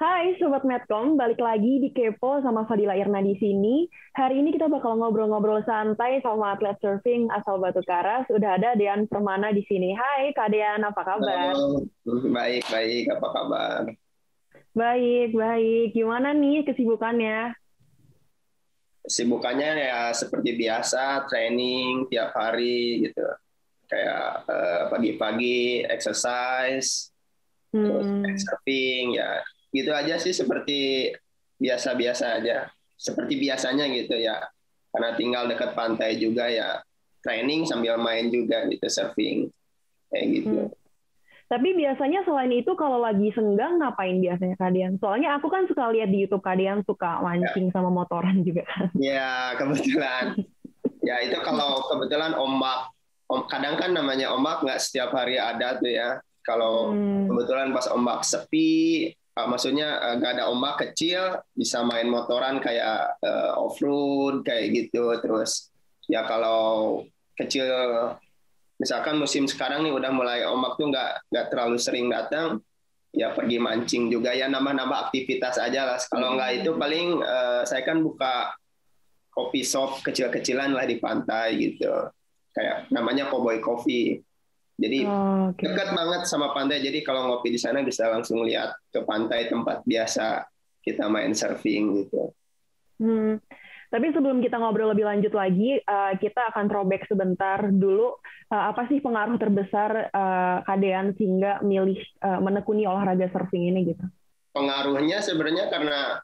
Hai Sobat Medcom, balik lagi di Kepo sama Fadila Irna di sini. Hari ini kita bakal ngobrol-ngobrol santai sama atlet surfing asal Batu Karas. Udah ada Dean Permana di sini. Hai Kak Dean, apa kabar? Halo. Baik, baik. Apa kabar? Baik, baik. Gimana nih kesibukannya? Sibukannya ya seperti biasa, training tiap hari gitu. Kayak eh, pagi-pagi exercise, terus Hmm, surfing ya gitu aja sih seperti biasa-biasa aja seperti biasanya gitu ya karena tinggal dekat pantai juga ya training sambil main juga gitu surfing kayak gitu hmm. Tapi biasanya selain itu kalau lagi senggang ngapain biasanya Kak Dean? Soalnya aku kan suka lihat di YouTube Kak Dean suka mancing sama motoran juga kan. ya kebetulan. Ya itu kalau kebetulan ombak. Om kadang kan namanya ombak nggak setiap hari ada tuh ya. Kalau Hmm, kebetulan pas ombak sepi uh, maksudnya uh, nggak ada ombak kecil bisa main motoran kayak uh, off road kayak gitu terus. Ya kalau kecil misalkan musim sekarang nih udah mulai ombak tuh nggak nggak terlalu sering datang ya pergi mancing juga. Ya nambah-nambah aktivitas aja lah. Kalau nggak itu paling uh, saya kan buka kopi shop kecil-kecilan lah di pantai gitu. Kayak namanya Cowboy Coffee. Jadi oh, oke. dekat banget sama pantai. Jadi kalau ngopi di sana bisa langsung lihat ke pantai tempat biasa kita main surfing gitu. Hmm. Tapi sebelum kita ngobrol lebih lanjut lagi, eh, kita akan throwback sebentar dulu. Eh, apa sih pengaruh terbesar eh, Kak Dean sehingga milih menekuni olahraga surfing ini gitu? pengaruhnya sebenarnya karena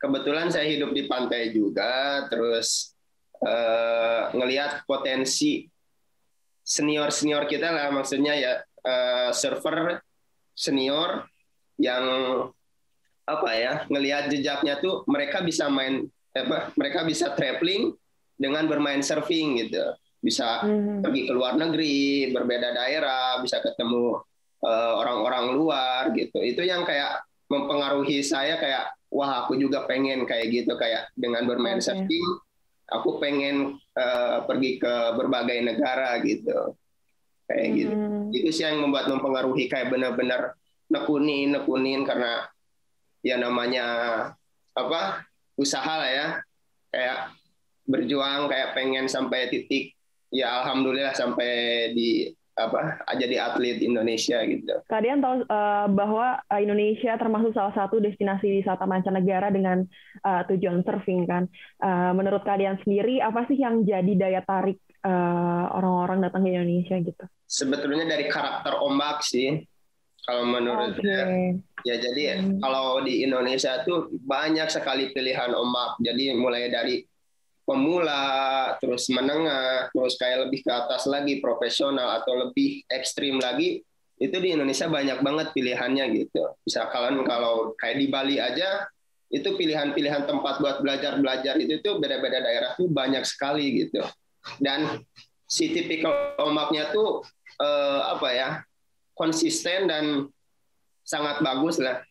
kebetulan saya hidup di pantai juga terus ngelihat potensi senior senior kita lah maksudnya ya surfer senior yang apa ya ngelihat jejaknya tuh mereka bisa main apa mereka bisa traveling dengan bermain surfing gitu bisa Hmm. pergi ke luar negeri, berbeda daerah, bisa ketemu eh, orang-orang luar gitu. Itu yang kayak mempengaruhi saya kayak wah aku juga pengen kayak gitu kayak dengan bermain Oke. surfing aku pengen eh, pergi ke berbagai negara gitu. Kayak gitu. Hmm. Itu sih yang membuat mempengaruhi kayak benar-benar nekunin nekunin karena ya namanya apa usaha lah ya kayak berjuang kayak pengen sampai titik ya alhamdulillah sampai di apa jadi atlet Indonesia gitu. Kak Dean tahu eh, bahwa eh, Indonesia termasuk salah satu destinasi wisata mancanegara dengan eh, tujuan surfing kan. Eh, menurut Kak Dean sendiri, apa sih yang jadi daya tarik eh, orang-orang datang ke Indonesia gitu? Sebetulnya dari karakter ombak sih kalau menurut Oke. saya. Ya jadi Hmm. kalau di Indonesia tuh banyak sekali pilihan ombak. Jadi mulai dari pemula, terus menengah, terus kayak lebih ke atas lagi profesional atau lebih ekstrim lagi, itu di Indonesia banyak banget pilihannya gitu. Misalkan kalau kayak di Bali aja, itu pilihan-pilihan tempat buat belajar-belajar itu tuh beda-beda daerah tuh banyak sekali gitu. Dan si tipikal ombaknya tuh eh, apa ya konsisten dan sangat bagus lah.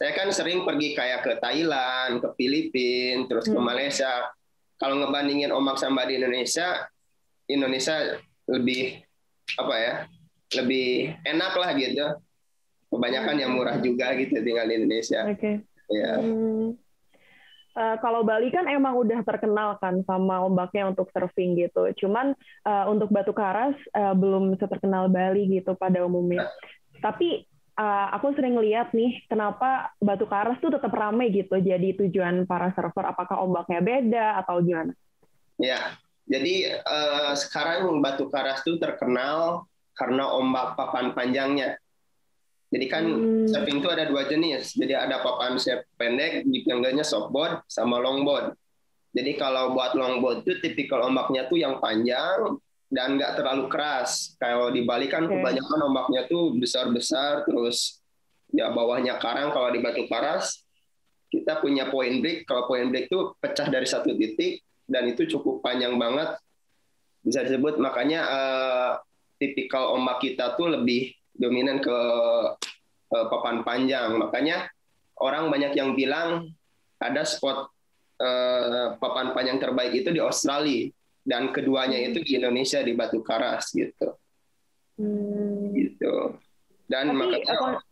Saya kan sering pergi kayak ke Thailand, ke Filipina, terus ke Hmm. Malaysia. Kalau ngebandingin ombak samba di Indonesia, Indonesia lebih apa ya, lebih enak lah gitu. Kebanyakan yang murah juga gitu tinggal di Indonesia. Oke. Ya. Hmm. Eh, kalau Bali kan emang udah terkenal kan sama ombaknya untuk surfing gitu. Cuman eh, untuk Batu Karas eh, belum seterkenal Bali gitu pada umumnya. Tapi eh, aku sering lihat nih kenapa Batu Karas tuh tetap ramai gitu jadi tujuan para surfer. Apakah ombaknya beda atau gimana? Ya, jadi eh, sekarang Batu Karas tuh terkenal karena ombak papan panjangnya. Jadi kan Hmm. surfing itu ada dua jenis. Jadi ada papan shape pendek, dipanggilnya softboard sama longboard. Jadi kalau buat longboard itu tipikal ombaknya tuh yang panjang dan nggak terlalu keras. Kalau di Bali kan Oke. kebanyakan ombaknya tuh besar-besar, terus ya bawahnya karang. Kalau di Batu Karas kita punya point break. Kalau point break tuh pecah dari satu titik dan itu cukup panjang banget. Bisa disebut makanya eh, tipikal ombak kita tuh lebih dominan ke eh, papan panjang. Makanya orang banyak yang bilang ada spot eh, papan panjang terbaik itu di Australia. dan keduanya Hmm. itu di Indonesia di Batu Karas gitu Hmm. gitu dan Tapi, makanya apa-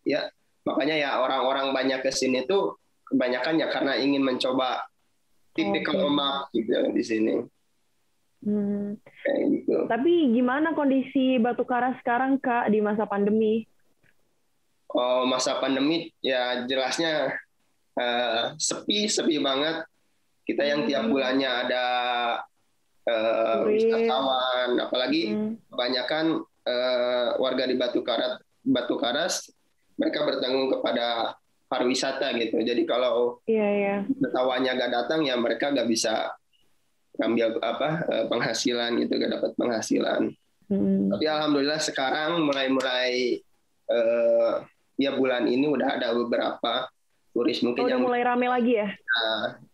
ya makanya ya orang-orang banyak ke sini tuh kebanyakan ya karena ingin mencoba tipikal Oke. ombak gitu di sini Hmm. kayak gitu Tapi gimana kondisi Batu Karas sekarang Kak di masa pandemi? oh masa pandemi ya jelasnya eh, sepi sepi banget kita yang tiap Hmm. bulannya ada Turis. wisatawan apalagi Hmm. kebanyakan eh, warga di Batu Karas Batu Karas mereka bertanggung kepada pariwisata gitu jadi kalau Iya ya. wistatawannya gak datang ya mereka gak bisa ngambil apa eh, penghasilan gitu gak dapat penghasilan Hmm. tapi alhamdulillah sekarang mulai-mulai eh, ya bulan ini udah ada beberapa turis Oh, mungkin udah yang mulai rame lagi ya?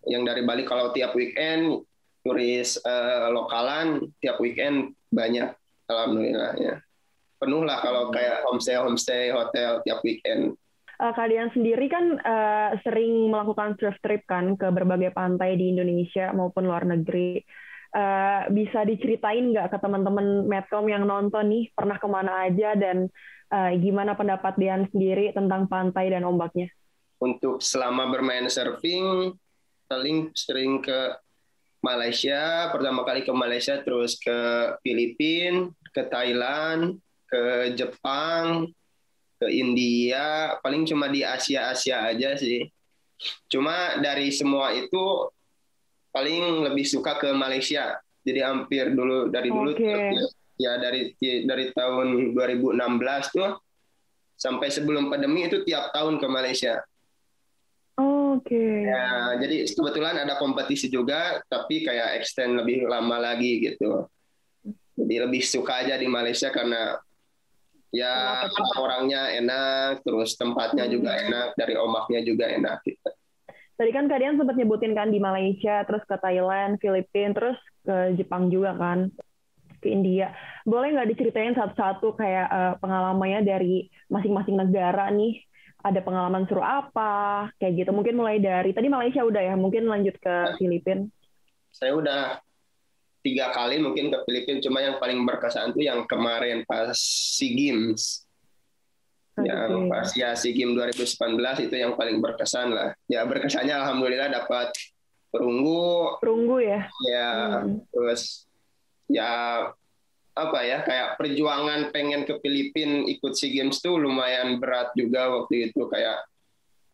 yang dari Bali kalau tiap weekend turis eh, lokalan tiap weekend banyak alhamdulillah ya penuh lah kalau kayak homestay homestay hotel tiap weekend Eh, kalian sendiri kan eh, sering melakukan surf trip kan ke berbagai pantai di Indonesia maupun luar negeri. Eh, bisa diceritain nggak ke teman-teman Medcom yang nonton nih pernah ke mana aja dan eh, gimana pendapat Dian sendiri tentang pantai dan ombaknya? untuk selama bermain surfing paling sering ke Malaysia pertama kali ke Malaysia terus ke Filipina ke Thailand ke Jepang ke India paling cuma di Asia Asia aja sih cuma dari semua itu paling lebih suka ke Malaysia jadi hampir dulu dari dulu Oke. ya dari dari tahun 2016 tuh sampai sebelum pandemi itu tiap tahun ke Malaysia Oke. Ya, jadi kebetulan ada kompetisi juga, tapi kayak extend lebih lama lagi gitu. Jadi lebih suka aja di Malaysia karena ya Kenapa orangnya enak, terus tempatnya juga Hmm. enak, dari ombaknya juga enak gitu. Tadi kan kalian sempat nyebutin kan di Malaysia, terus ke Thailand, Filipina, terus ke Jepang juga kan, ke India. Boleh nggak diceritain satu-satu kayak eh, pengalamannya dari masing-masing negara nih? Ada pengalaman seru apa? Kayak gitu. Mungkin mulai dari tadi Malaysia udah ya, mungkin lanjut ke Filipina. Saya udah tiga kali mungkin ke Filipina, cuma yang paling berkesan tuh yang kemarin pas SEA Games. Yang Oke. pas ya SEA Games 2019 itu yang paling berkesan lah. Ya berkesannya alhamdulillah dapat perunggu, Perunggu ya. ya Hmm. terus ya apa ya kayak perjuangan pengen ke Filipina ikut SEA Games tuh lumayan berat juga waktu itu kayak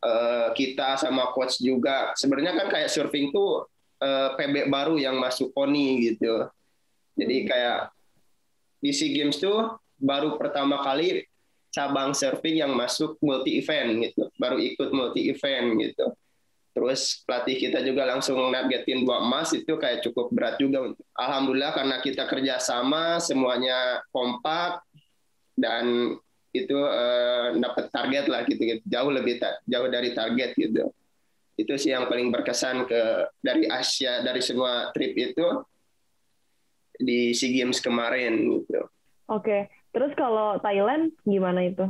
eh, kita sama coach juga sebenarnya kan kayak surfing tuh eh, PB baru yang masuk PONI gitu jadi Hmm. kayak di SEA Games tuh baru pertama kali cabang surfing yang masuk multi event gitu baru ikut multi event gitu Terus pelatih kita juga langsung nargetin dua emas itu kayak cukup berat juga. Alhamdulillah karena kita kerjasama semuanya kompak dan itu eh, dapat target lah gitu, gitu. jauh lebih ta- jauh dari target gitu. Itu sih yang paling berkesan ke dari Asia dari semua trip itu di SEA Games kemarin gitu. Oke. Terus kalau Thailand gimana itu?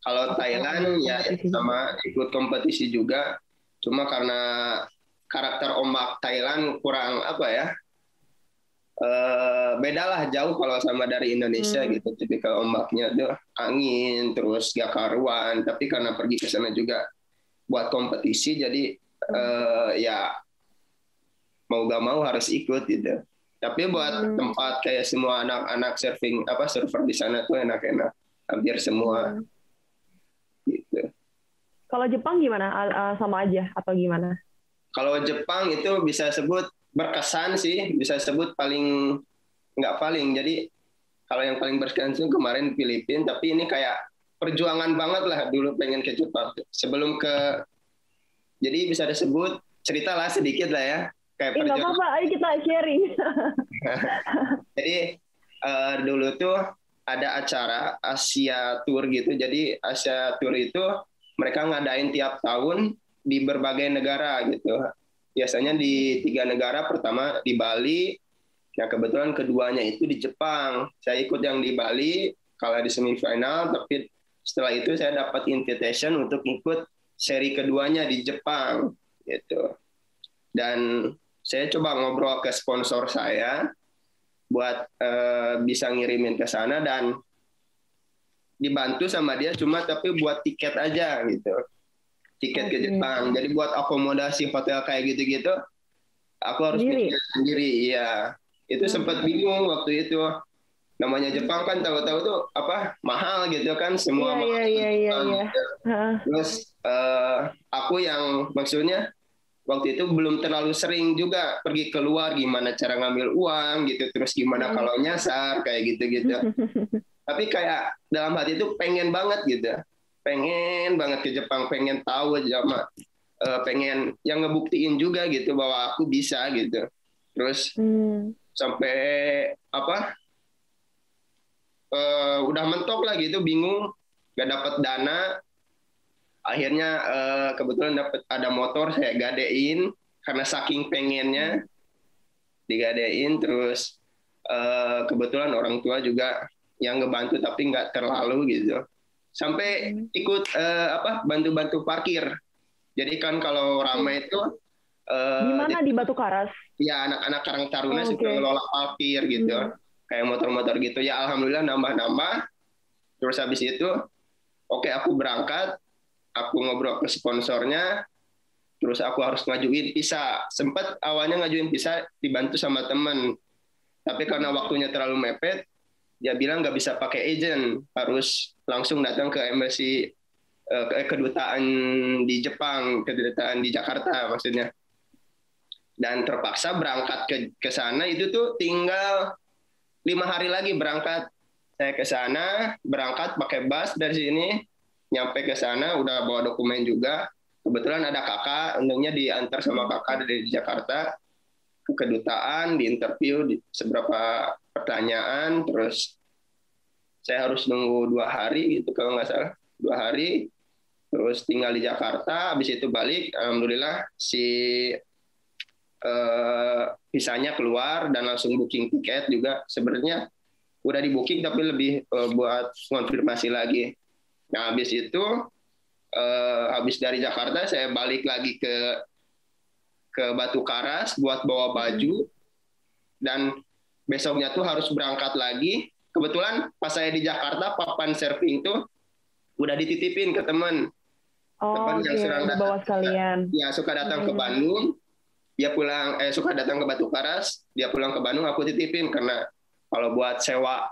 Kalau Thailand ya Kompetisi sama ikut kompetisi juga, cuma karena karakter ombak Thailand kurang apa ya, eh beda lah jauh kalau sama dari Indonesia Hmm. gitu, tipikal ombaknya tuh angin terus gak karuan, tapi karena pergi ke sana juga buat kompetisi, jadi eh, ya mau gak mau harus ikut gitu. Tapi buat Hmm. tempat kayak semua anak-anak surfing apa surfer di sana tuh enak-enak, hampir semua Hmm. gitu. Kalau Jepang gimana? A- a- Sama aja atau gimana? Kalau Jepang itu bisa sebut berkesan sih, bisa sebut paling nggak paling. Jadi kalau yang paling berkesan itu kemarin Filipina, tapi ini kayak perjuangan banget lah dulu pengen ke Jepang. Sebelum ke, jadi bisa disebut ceritalah sedikit lah ya, kayak Eh perjuangan. apa-apa, ayo kita sharing. Jadi eh, dulu tuh ada acara Asia Tour gitu. Jadi Asia Tour itu mereka ngadain tiap tahun di berbagai negara gitu. Biasanya di tiga negara, pertama di Bali, ya kebetulan keduanya itu di Jepang. Saya ikut yang di Bali, kalah di semifinal, tapi setelah itu saya dapat invitation untuk ikut seri keduanya di Jepang gitu. Dan saya coba ngobrol ke sponsor saya buat uh, bisa ngirimin ke sana dan dibantu sama dia cuma tapi buat tiket aja gitu tiket okay. ke Jepang jadi buat akomodasi hotel kayak gitu-gitu aku harus sendiri, sendiri iya itu hmm. sempat bingung waktu itu namanya Jepang kan tahu-tahu tuh apa mahal gitu kan semua yeah, mahal yeah, yeah, yeah, yeah. terus uh, aku yang maksudnya waktu itu belum terlalu sering juga pergi keluar gimana cara ngambil uang gitu terus gimana hmm. kalau nyasar kayak gitu gitu tapi kayak dalam hati itu pengen banget gitu pengen banget ke Jepang pengen tahu aja uh, pengen yang ngebuktiin juga gitu bahwa aku bisa gitu terus hmm. sampai apa uh, udah mentok lah gitu bingung gak dapat dana. Akhirnya uh, kebetulan dapat ada motor saya gadein karena saking pengennya digadein. Terus uh, kebetulan orang tua juga yang ngebantu tapi nggak terlalu gitu. Sampai hmm. ikut uh, apa bantu-bantu parkir. Jadi kan kalau ramai itu uh, di mana? di Batu Karas? Ya anak-anak Karang Taruna oh, okay. suka ngelola parkir gitu. Hmm. Kayak motor-motor gitu. Ya alhamdulillah nambah-nambah. Terus habis itu oke okay, aku berangkat aku ngobrol ke sponsornya terus aku harus ngajuin visa. Sempat awalnya ngajuin visa dibantu sama teman tapi karena waktunya terlalu mepet dia bilang nggak bisa pakai agent. Harus langsung datang ke embassy eh, ke kedutaan di Jepang kedutaan di Jakarta maksudnya. Dan terpaksa berangkat ke ke sana. Itu tuh tinggal lima hari lagi berangkat. Saya ke sana berangkat pakai bus dari sini nyampe ke sana udah bawa dokumen juga. Kebetulan ada kakak untungnya diantar sama kakak dari Jakarta. Ke kedutaan di interview di seberapa pertanyaan terus saya harus nunggu dua hari gitu kalau nggak salah. Dua hari terus tinggal di Jakarta habis itu balik alhamdulillah si visanya keluar dan langsung booking tiket juga sebenarnya udah di booking tapi lebih eh, buat konfirmasi lagi Nah, habis itu eh, habis dari Jakarta saya balik lagi ke ke Batu Karas buat bawa baju dan besoknya tuh harus berangkat lagi. Kebetulan pas saya di Jakarta papan surfing tuh udah dititipin ke teman. Oh, teman yang sedang datang. Bawa sekalian. Ya, suka datang hmm. ke Bandung. Dia pulang eh suka datang ke Batu Karas, dia pulang ke Bandung aku titipin karena kalau buat sewa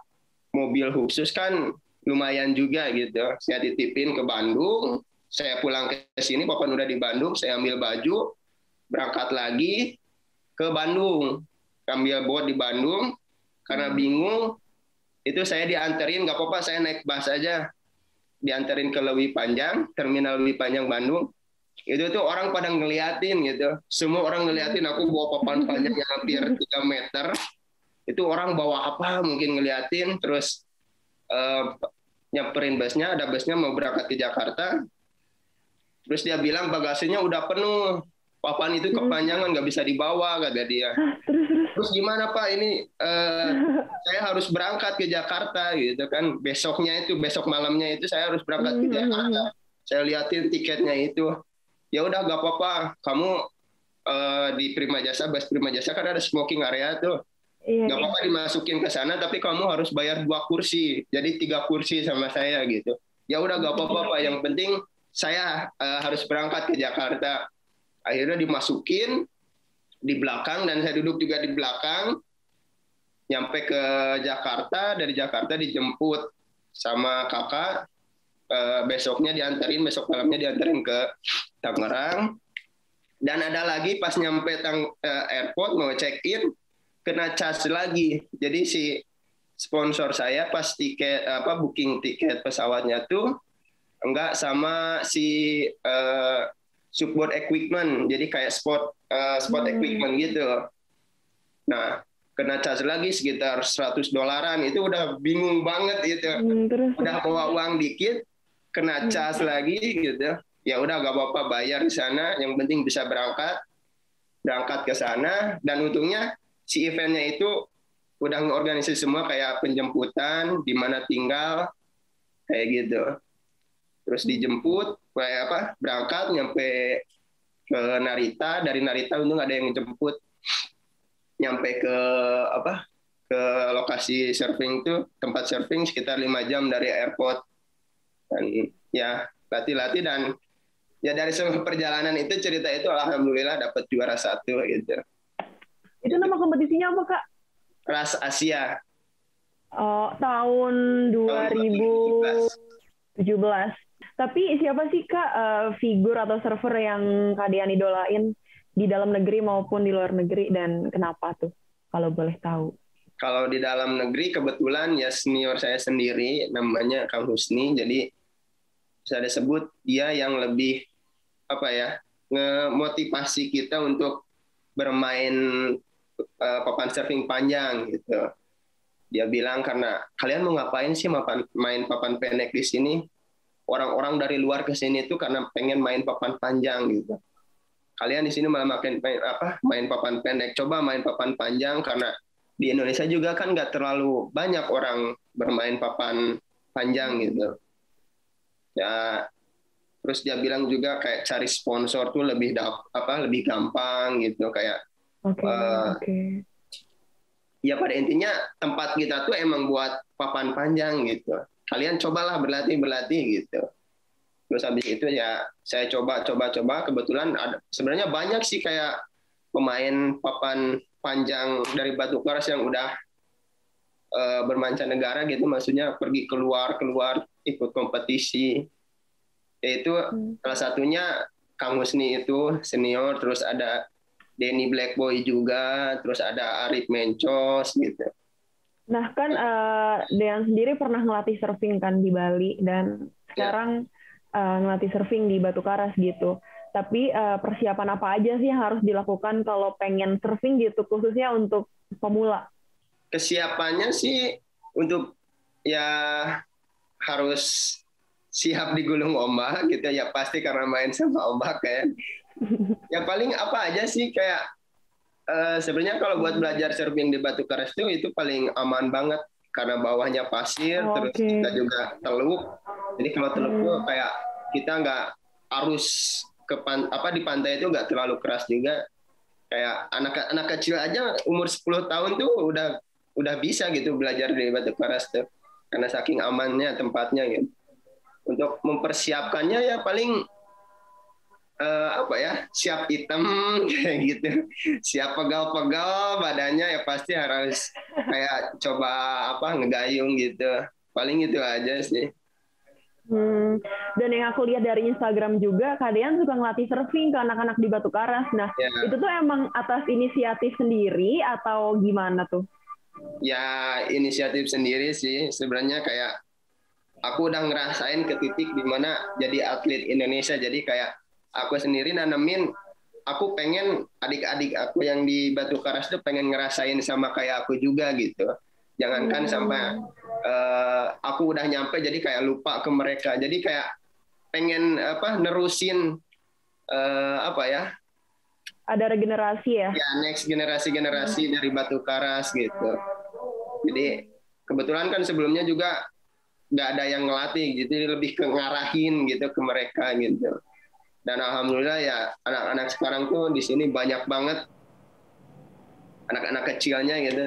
mobil khusus kan lumayan juga gitu. Saya titipin ke Bandung, saya pulang ke sini, Bapak udah di Bandung, saya ambil baju, berangkat lagi ke Bandung, ambil bot di Bandung, karena hmm. bingung, itu saya dianterin, nggak apa-apa, saya naik bus aja, dianterin ke Lewi Panjang, terminal Lewi Panjang Bandung, itu tuh orang pada ngeliatin gitu, semua orang ngeliatin aku bawa papan panjang yang hampir 3 meter, itu orang bawa apa mungkin ngeliatin, terus uh, nyamperin busnya, ada busnya mau berangkat ke Jakarta. Terus dia bilang bagasinya udah penuh, papan itu kepanjangan nggak bisa dibawa kata dia. Terus gimana Pak ini uh, saya harus berangkat ke Jakarta gitu kan besoknya itu besok malamnya itu saya harus berangkat ke hmm, hmm, Jakarta. Hmm. Saya liatin tiketnya itu. Ya udah gak apa-apa, kamu uh, di Prima Jasa, bus Prima Jasa kan ada smoking area tuh. Iya, iya. apa-apa dimasukin ke sana tapi kamu harus bayar dua kursi. Jadi tiga kursi sama saya gitu. Ya udah gak apa-apa pak. Yang penting saya uh, harus berangkat ke Jakarta. Akhirnya dimasukin di belakang dan saya duduk juga di belakang. Nyampe ke Jakarta dari Jakarta dijemput sama kakak. Uh, besoknya diantarin besok malamnya diantarin ke Tangerang dan ada lagi pas nyampe tang uh, airport mau check in kena charge lagi. Jadi si sponsor saya pas tiket apa booking tiket pesawatnya tuh enggak sama si uh, support equipment. Jadi kayak sport uh, sport hmm. equipment gitu. Nah, kena charge lagi sekitar 100 dolaran. Itu udah bingung banget gitu. Hmm, terus. Udah bawa uang dikit kena hmm. charge hmm. lagi gitu. Ya udah gak apa-apa bayar di sana, yang penting bisa berangkat berangkat ke sana. Dan untungnya si eventnya itu udah ngorganisasi semua kayak penjemputan, di mana tinggal, kayak gitu. Terus dijemput, kayak apa, berangkat nyampe ke Narita, dari Narita untung ada yang jemput. Nyampe ke apa ke lokasi surfing itu tempat surfing sekitar lima jam dari airport. Dan ya latih-latih dan ya dari semua perjalanan itu cerita itu alhamdulillah dapat juara satu gitu. Itu nama kompetisinya apa kak? Ras Asia. Oh tahun 2017 tapi siapa sih kak uh, figur atau server yang kalian idolain di dalam negeri maupun di luar negeri? Dan kenapa tuh kalau boleh tahu? Kalau di dalam negeri kebetulan ya senior saya sendiri namanya Kang Husni. Jadi saya disebut dia yang lebih apa ya ngemotivasi kita untuk bermain uh, papan surfing panjang gitu. Dia bilang karena kalian mau ngapain sih main papan pendek di sini? Orang-orang dari luar ke sini itu karena pengen main papan panjang gitu kalian di sini malah makin main apa main papan pendek coba main papan panjang karena di Indonesia juga kan nggak terlalu banyak orang bermain papan panjang gitu ya. Terus dia bilang juga kayak cari sponsor tuh lebih apa lebih gampang gitu kayak okay, uh, eh, okay. ya pada intinya tempat kita tuh emang buat papan panjang gitu. Kalian cobalah berlatih berlatih gitu. Terus habis itu ya saya coba coba coba. Kebetulan ada sebenarnya banyak sih kayak pemain papan panjang dari batu keras yang udah uh, bermancanegara gitu. Maksudnya pergi keluar keluar ikut kompetisi yaitu hmm. salah satunya Kang Husni itu senior terus ada Denny Blackboy juga terus ada Arif Mencos gitu Nah kan uh, Dean sendiri pernah ngelatih surfing kan di Bali dan ya. sekarang ya uh, ngelatih surfing di Batu Karas gitu. Tapi uh, persiapan apa aja sih yang harus dilakukan kalau pengen surfing gitu, khususnya untuk pemula? Kesiapannya sih untuk ya harus siap digulung ombak gitu ya pasti karena main sama ombak kan. ya paling apa aja sih kayak uh, sebenarnya kalau buat belajar surfing di Batu Karas itu itu paling aman banget karena bawahnya pasir oh, terus okay. kita juga teluk jadi kalau teluk hmm. kayak kita nggak harus ke pan, apa di pantai itu nggak terlalu keras juga. Kayak anak anak kecil aja umur 10 tahun tuh udah udah bisa gitu belajar di batu keras tuh karena saking amannya tempatnya gitu. Untuk mempersiapkannya ya paling uh, apa ya siap hitam kayak gitu siap pegal-pegal badannya ya pasti harus kayak coba apa ngegayung gitu paling itu aja sih Hmm. Dan yang aku lihat dari Instagram juga, kalian suka ngelatih surfing ke anak-anak di Batu Karas. Nah, yeah. itu tuh emang atas inisiatif sendiri atau gimana tuh? Ya, inisiatif sendiri sih. Sebenarnya kayak aku udah ngerasain ke titik di mana jadi atlet Indonesia. Jadi kayak aku sendiri nanemin, aku pengen adik-adik aku yang di Batu Karas tuh pengen ngerasain sama kayak aku juga gitu jangankan hmm. sampai uh, aku udah nyampe jadi kayak lupa ke mereka jadi kayak pengen apa nerusin uh, apa ya ada regenerasi ya? Ya next generasi generasi hmm. dari batu karas gitu. Jadi kebetulan kan sebelumnya juga nggak ada yang ngelatih jadi lebih ke ngarahin gitu ke mereka gitu. Dan alhamdulillah ya anak-anak sekarang tuh di sini banyak banget. Anak-anak kecilnya gitu.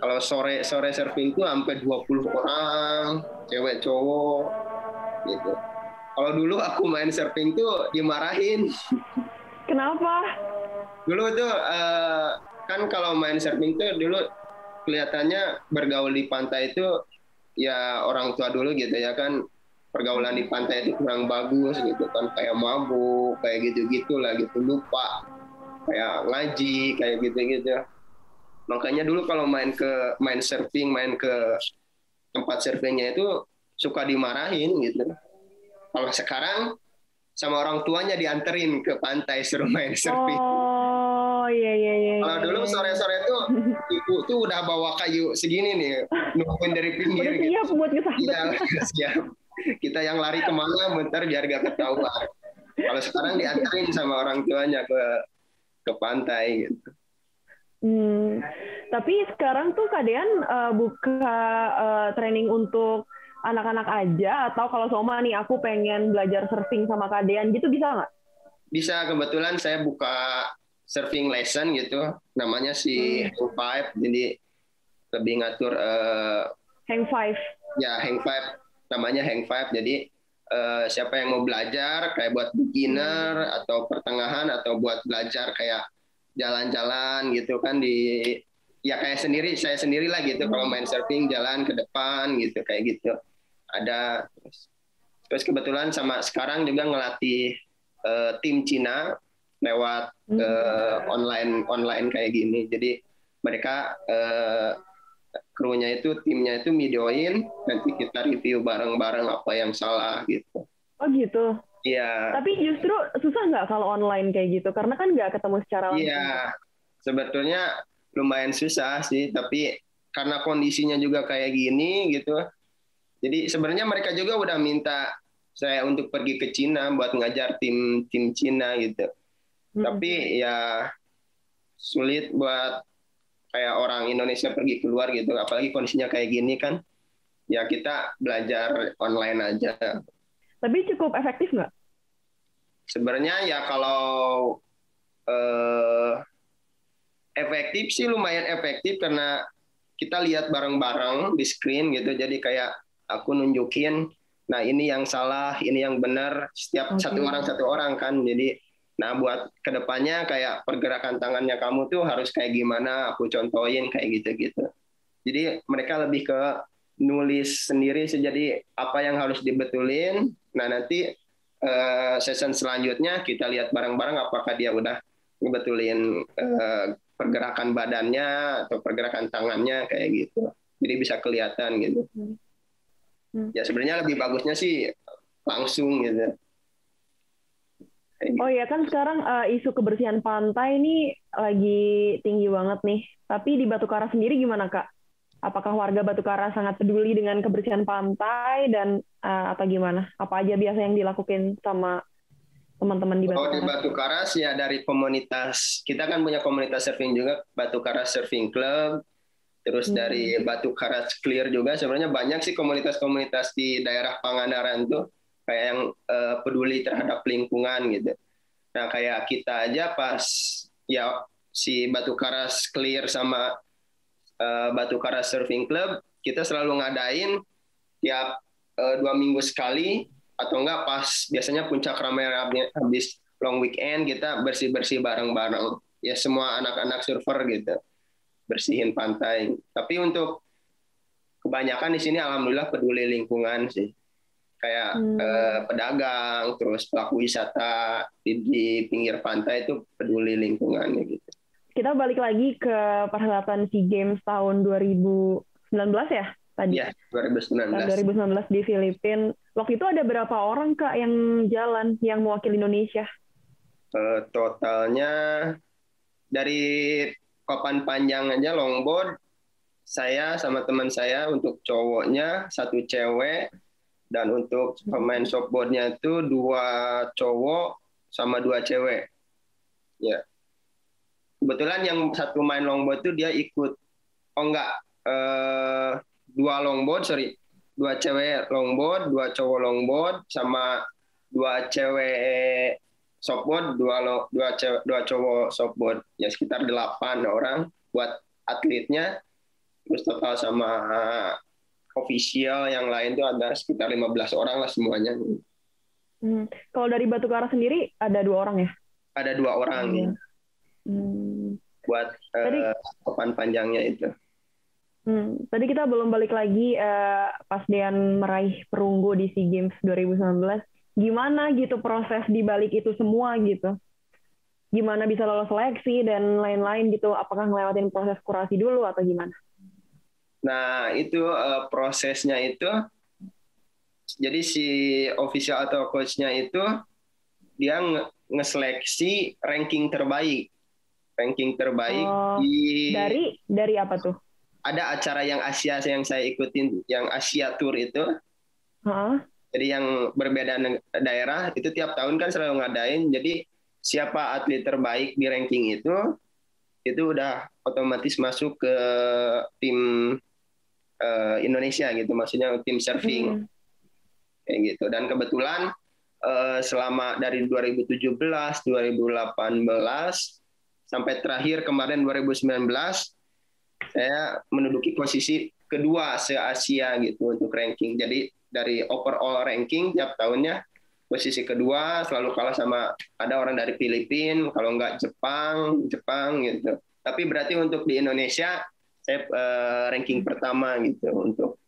Kalau sore sore surfing itu sampai 20 orang cewek cowok gitu. Kalau dulu aku main surfing tuh dimarahin. Kenapa dulu tuh uh, kan kalau main surfing tuh dulu kelihatannya bergaul di pantai itu ya orang tua dulu gitu ya kan. Pergaulan di pantai itu kurang bagus gitu kan. Kayak mabuk kayak gitu gitulah gitu lupa. Kayak ngaji kayak gitu gitu Makanya dulu kalau main ke main surfing, main ke tempat surfingnya itu suka dimarahin gitu. Kalau sekarang sama orang tuanya dianterin ke pantai suruh main surfing. Oh iya iya iya. Kalau iya, dulu iya. sore-sore tuh ibu tuh udah bawa kayu segini nih, nungguin dari pinggir. Udah siap gitu. buat Iya, siap. Kita yang lari ke mana, bentar biar gak ketahuan. Kalau sekarang dianterin sama orang tuanya ke ke pantai gitu. Hmm, tapi sekarang tuh kalian uh, buka uh, training untuk anak-anak aja atau kalau Soma nih aku pengen belajar surfing sama kalian gitu bisa nggak? Bisa kebetulan saya buka surfing lesson gitu namanya si hmm. hang five jadi lebih ngatur uh, hang five ya hang five namanya hang five jadi uh, siapa yang mau belajar kayak buat beginner hmm. atau pertengahan atau buat belajar kayak jalan-jalan gitu kan di ya kayak sendiri saya sendiri lah gitu hmm. kalau main surfing jalan ke depan gitu kayak gitu ada terus kebetulan sama sekarang juga ngelatih uh, tim Cina lewat uh, online online kayak gini. Jadi mereka uh, krunya itu timnya itu videoin nanti kita review bareng-bareng apa yang salah gitu. Oh gitu. Iya. Tapi justru susah nggak kalau online kayak gitu karena kan nggak ketemu secara langsung. Iya. Sebetulnya lumayan susah sih tapi karena kondisinya juga kayak gini gitu. Jadi sebenarnya mereka juga udah minta saya untuk pergi ke Cina buat ngajar tim tim Cina gitu hmm. tapi ya sulit buat kayak orang Indonesia pergi keluar gitu. Apalagi kondisinya kayak gini kan ya kita belajar online aja. Tapi cukup efektif nggak? Sebenarnya ya kalau eh, efektif sih lumayan efektif karena kita lihat bareng-bareng di screen gitu. Jadi kayak aku nunjukin nah ini yang salah ini yang benar. Setiap okay. satu orang satu orang kan. Jadi Nah, buat ke depannya kayak pergerakan tangannya kamu tuh harus kayak gimana, aku contohin kayak gitu-gitu. Jadi mereka lebih ke nulis sendiri, jadi apa yang harus dibetulin. Nah, nanti uh, season selanjutnya kita lihat bareng-bareng apakah dia udah ngebetulin uh, pergerakan badannya atau pergerakan tangannya kayak gitu. Jadi bisa kelihatan gitu. Hmm. Ya sebenarnya lebih bagusnya sih langsung gitu. Oh iya kan sekarang uh, isu kebersihan pantai ini lagi tinggi banget nih. Tapi di Batu Kara sendiri gimana kak? Apakah warga Batu Kara sangat peduli dengan kebersihan pantai dan uh, atau gimana? Apa aja biasa yang dilakukan sama teman-teman di Batu Kara? Oh di Batu Kara sih ya dari komunitas kita kan punya komunitas surfing juga Batu Kara Surfing Club. Terus hmm. dari Batu Kara Clear juga sebenarnya banyak sih komunitas-komunitas di daerah Pangandaran tuh kayak yang uh, peduli terhadap lingkungan gitu. Nah kayak kita aja pas ya si Batu Karas Clear sama uh, Batu Karas Surfing Club kita selalu ngadain tiap uh, dua minggu sekali atau enggak pas biasanya puncak ramai habis long weekend kita bersih bersih bareng bareng ya semua anak-anak surfer gitu bersihin pantai. Tapi untuk kebanyakan di sini alhamdulillah peduli lingkungan sih kayak hmm. eh, pedagang, terus pelaku wisata di, di pinggir pantai itu peduli lingkungannya gitu. Kita balik lagi ke perhelatan SEA Games tahun 2019 ya tadi. Iya, 2019. Tahun 2019 di Filipina. Waktu itu ada berapa orang Kak yang jalan yang mewakili Indonesia? Uh, totalnya dari papan panjang aja longboard saya sama teman saya untuk cowoknya satu cewek dan untuk pemain softboardnya itu dua cowok sama dua cewek. Ya. Kebetulan yang satu main longboard itu dia ikut. Oh enggak. Eh, dua longboard sorry. Dua cewek longboard dua cowok longboard sama dua cewek softboard dua lo, dua cewek dua cowok softboard ya sekitar delapan orang buat atletnya. Terus total sama official yang lain tuh ada sekitar 15 orang lah semuanya. Hmm. Kalau dari Batu Kara sendiri ada dua orang ya? Ada dua orang hmm. ya. Hmm. Buat Tadi, uh, panjangnya itu. Hmm. Tadi kita belum balik lagi uh, pas Dean meraih perunggu di SEA Games 2019. Gimana gitu proses di balik itu semua gitu? Gimana bisa lolos seleksi dan lain-lain gitu? Apakah ngelewatin proses kurasi dulu atau gimana? Nah, itu uh, prosesnya itu jadi si official atau coachnya itu dia nge ngeseleksi ranking terbaik. Ranking terbaik oh, di dari dari apa tuh? Ada acara yang Asia yang saya ikutin yang Asia Tour itu. Huh? Jadi yang berbeda daerah itu tiap tahun kan selalu ngadain. Jadi siapa atlet terbaik di ranking itu itu udah otomatis masuk ke tim uh, Indonesia gitu maksudnya tim surfing hmm. kayak gitu dan kebetulan uh, selama dari 2017 2018 sampai terakhir kemarin 2019 saya menduduki posisi kedua se Asia gitu untuk ranking. Jadi dari overall ranking tiap tahunnya posisi kedua selalu kalah sama ada orang dari Filipina, kalau nggak Jepang, Jepang gitu. Tapi berarti untuk di Indonesia uh, ranking pertama gitu untuk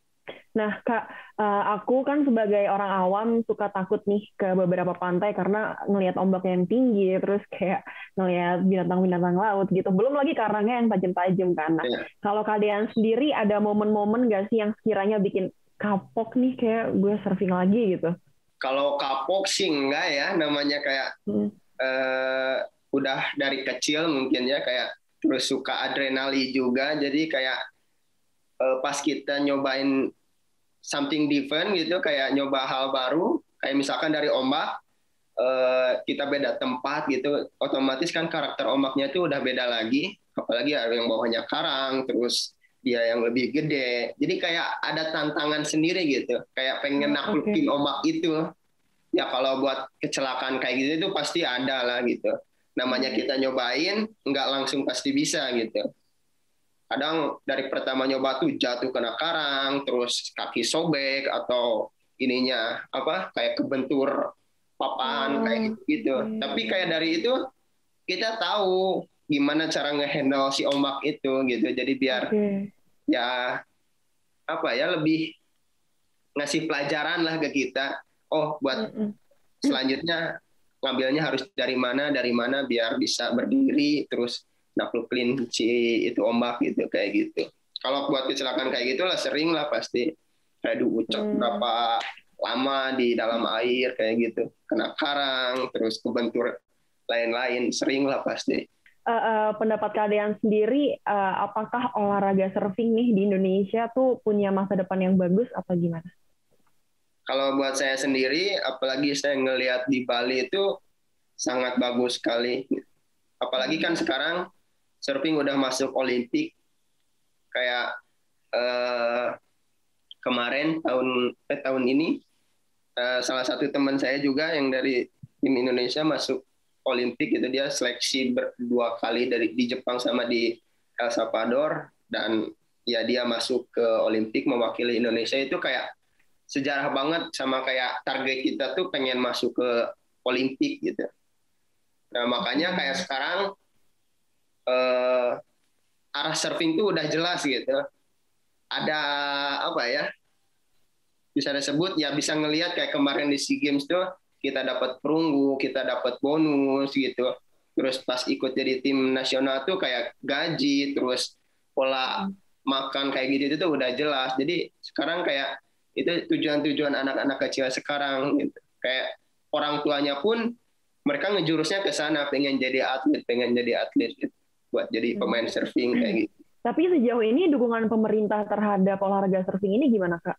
Nah, Kak, uh, aku kan sebagai orang awam suka takut nih ke beberapa pantai karena ngelihat ombak yang tinggi, terus kayak ngelihat binatang-binatang laut gitu. Belum lagi karangnya yang tajam-tajam kan. Nah, yeah. kalau kalian sendiri ada momen-momen gak sih yang sekiranya bikin kapok nih kayak gue surfing lagi gitu? Kalau kapok sih enggak ya, namanya kayak hmm. uh, udah dari kecil mungkin ya kayak terus suka adrenalin juga, jadi kayak uh, pas kita nyobain something different gitu kayak nyoba hal baru kayak misalkan dari ombak uh, kita beda tempat gitu otomatis kan karakter ombaknya itu udah beda lagi. Apalagi ada yang bawahnya karang terus dia yang lebih gede. Jadi kayak ada tantangan sendiri gitu. Kayak pengen hmm, naklukin okay. ombak itu. Ya kalau buat kecelakaan kayak gitu itu pasti ada lah gitu namanya kita nyobain nggak langsung pasti bisa gitu kadang dari pertama nyoba tuh jatuh kena karang terus kaki sobek atau ininya apa kayak kebentur papan oh, kayak gitu, gitu. Okay. tapi kayak dari itu kita tahu gimana cara ngehandle si ombak itu gitu jadi biar okay. ya apa ya lebih ngasih pelajaran lah ke kita oh buat mm -mm. selanjutnya ngambilnya harus dari mana dari mana biar bisa berdiri terus naklukin si itu ombak gitu kayak gitu. Kalau buat kecelakaan kayak gitu lah sering lah pasti kayak diucap hmm. berapa lama di dalam air kayak gitu kena karang terus kebentur lain-lain sering lah pasti. Uh, uh, pendapat kalian sendiri, uh, apakah olahraga surfing nih di Indonesia tuh punya masa depan yang bagus apa gimana? Kalau buat saya sendiri, apalagi saya ngelihat di Bali itu sangat bagus sekali. Apalagi kan sekarang surfing udah masuk Olimpik. Kayak uh, kemarin tahun eh, tahun ini uh, salah satu teman saya juga yang dari tim Indonesia masuk Olimpik itu dia seleksi berdua kali dari di Jepang sama di El Salvador. Dan ya dia masuk ke Olimpik mewakili Indonesia. Itu kayak sejarah banget sama kayak target kita tuh pengen masuk ke Olimpik gitu. Nah makanya kayak sekarang uh, arah surfing itu udah jelas gitu. Ada apa ya? Bisa disebut ya bisa ngelihat kayak kemarin di SEA Games tuh kita dapat perunggu, kita dapat bonus gitu. Terus pas ikut jadi tim nasional tuh kayak gaji, terus pola makan kayak gitu itu tuh udah jelas. Jadi sekarang kayak itu tujuan-tujuan anak-anak kecil sekarang gitu. Kayak orang tuanya pun mereka ngejurusnya ke sana pengen jadi atlet, pengen jadi atlet gitu buat jadi hmm. pemain surfing kayak gitu. Tapi sejauh ini dukungan pemerintah terhadap olahraga surfing ini gimana kak?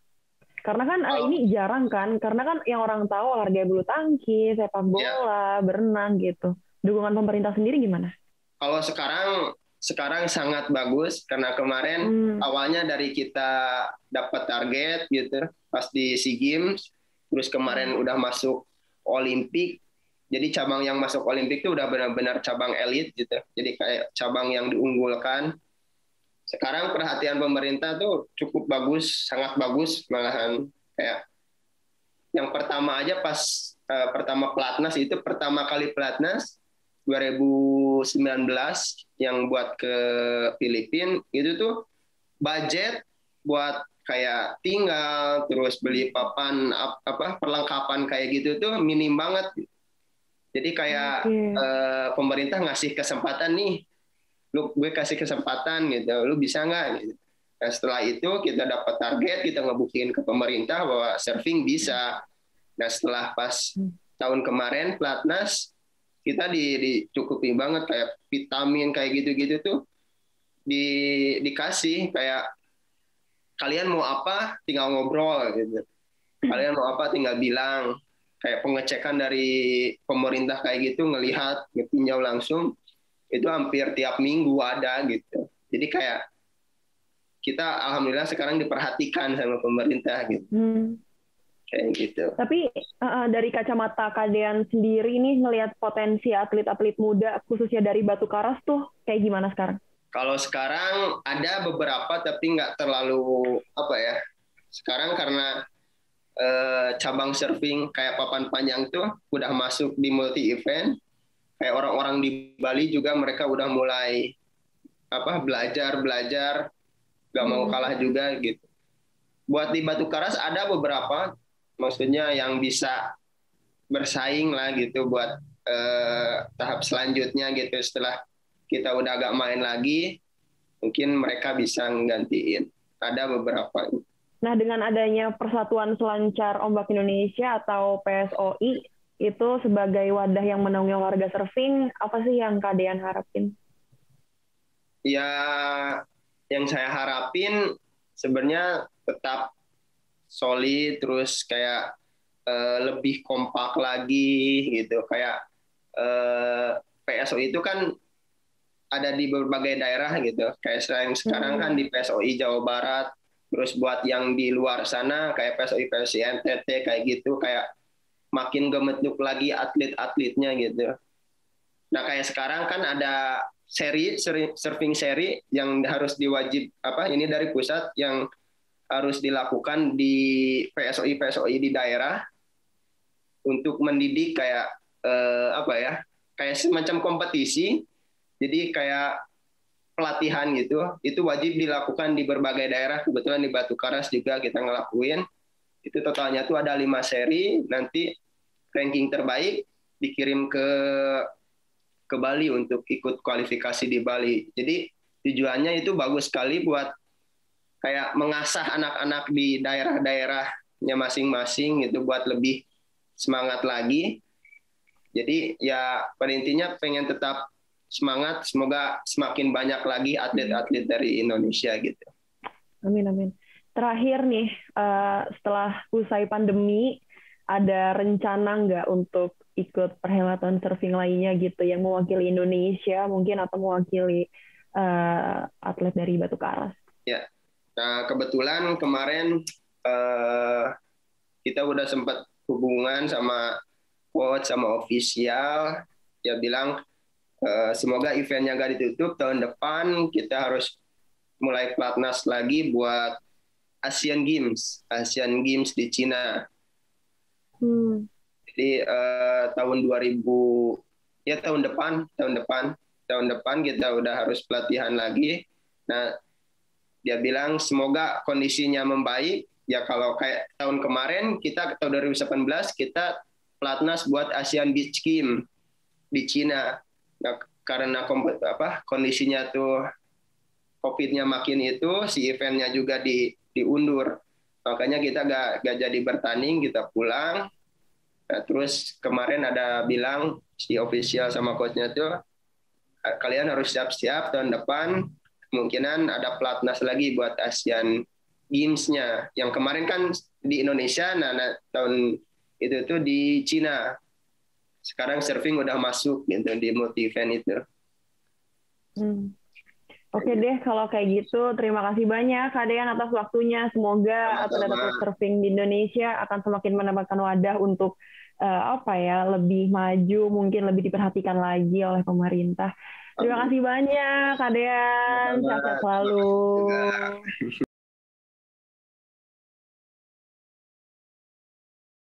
Karena kan oh. ini jarang kan, karena kan yang orang tahu olahraga bulu tangkis, sepak ya. bola, yeah. berenang gitu. Dukungan pemerintah sendiri gimana? Kalau sekarang sekarang sangat bagus karena kemarin hmm. awalnya dari kita dapat target gitu pas di SEA Games, terus kemarin hmm. udah masuk Olimpik, jadi cabang yang masuk Olimpik itu udah benar-benar cabang elit gitu. Jadi kayak cabang yang diunggulkan. Sekarang perhatian pemerintah tuh cukup bagus, sangat bagus malahan kayak yang pertama aja pas uh, pertama pelatnas itu pertama kali pelatnas 2019 yang buat ke Filipina itu tuh budget buat kayak tinggal terus beli papan apa perlengkapan kayak gitu tuh minim banget jadi kayak okay. uh, eh, pemerintah ngasih kesempatan nih, lu gue kasih kesempatan gitu, lu bisa nggak? Gitu. Nah, setelah itu kita dapat target, kita ngebuktiin ke pemerintah bahwa surfing bisa. Nah setelah pas hmm. tahun kemarin pelatnas kita di, dicukupi banget kayak vitamin kayak gitu-gitu tuh di dikasih kayak kalian mau apa tinggal ngobrol gitu. Kalian mau apa tinggal bilang kayak pengecekan dari pemerintah kayak gitu ngelihat ngetinjau langsung itu hampir tiap minggu ada gitu jadi kayak kita alhamdulillah sekarang diperhatikan sama pemerintah gitu hmm. Kayak gitu. Tapi uh, dari kacamata kadean sendiri nih ngelihat potensi atlet-atlet muda khususnya dari Batu Karas tuh kayak gimana sekarang? Kalau sekarang ada beberapa tapi nggak terlalu apa ya. Sekarang karena uh, cabang surfing kayak papan panjang tuh udah masuk di multi event. Kayak orang-orang di Bali juga mereka udah mulai apa belajar belajar nggak mau hmm. kalah juga gitu. Buat di Batu Karas ada beberapa maksudnya yang bisa bersaing lah gitu buat eh, tahap selanjutnya gitu. Setelah kita udah agak main lagi mungkin mereka bisa nggantiin ada beberapa. Nah dengan adanya Persatuan Selancar Ombak Indonesia atau PSOI itu sebagai wadah yang menaungi warga surfing apa sih yang kalian harapin? Ya yang saya harapin sebenarnya tetap solid terus kayak uh, lebih kompak lagi gitu. Kayak uh, eh, PSOI itu kan ada di berbagai daerah gitu. Kayak selain sekarang kan di PSOI Jawa Barat terus buat yang di luar sana kayak PSOI PSI NTT kayak gitu. Kayak makin gemetuk lagi atlet-atletnya gitu. Nah kayak sekarang kan ada seri surfing seri yang harus diwajib apa ini dari pusat yang harus dilakukan di PSOI PSOI di daerah untuk mendidik kayak eh, apa ya kayak semacam kompetisi. Jadi kayak pelatihan gitu itu wajib dilakukan di berbagai daerah. Kebetulan di Batu Karas juga kita ngelakuin. Itu totalnya tuh ada lima seri. Nanti ranking terbaik dikirim ke ke Bali untuk ikut kualifikasi di Bali. Jadi tujuannya itu bagus sekali buat kayak mengasah anak-anak di daerah-daerahnya masing-masing gitu buat lebih semangat lagi. Jadi ya pada intinya pengen tetap semangat, semoga semakin banyak lagi atlet-atlet dari Indonesia gitu. Amin amin. Terakhir nih, uh, setelah usai pandemi, ada rencana nggak untuk ikut perhelatan surfing lainnya gitu yang mewakili Indonesia mungkin atau mewakili uh, atlet dari Batu Karas? Ya, Nah, kebetulan kemarin uh, kita udah sempat hubungan sama coach sama official. Dia bilang uh, semoga eventnya gak ditutup tahun depan kita harus mulai pelatnas lagi buat Asian Games Asian Games di Cina. Hmm. jadi uh, tahun 2000 ya tahun depan tahun depan tahun depan kita udah harus pelatihan lagi. Nah dia bilang semoga kondisinya membaik. Ya kalau kayak tahun kemarin kita tahun 2018 kita pelatnas buat Asian Beach Game di Cina. Nah, karena apa kondisinya tuh COVID-nya makin itu si eventnya juga di diundur. Makanya kita gak, gak jadi bertanding kita pulang. Nah, terus kemarin ada bilang si official sama coachnya tuh kalian harus siap-siap tahun depan kemungkinan ada pelatnas lagi buat Asian Games-nya. Yang kemarin kan di Indonesia, nah, nah tahun itu tuh di Cina. Sekarang surfing udah masuk gitu di multi event itu. Hmm. Oke deh, kalau kayak gitu, terima kasih banyak Kadean atas waktunya. Semoga atlet-atlet surfing di Indonesia akan semakin mendapatkan wadah untuk uh, apa ya, lebih maju, mungkin lebih diperhatikan lagi oleh pemerintah. Terima kasih banyak, Kadean. Sehat selalu.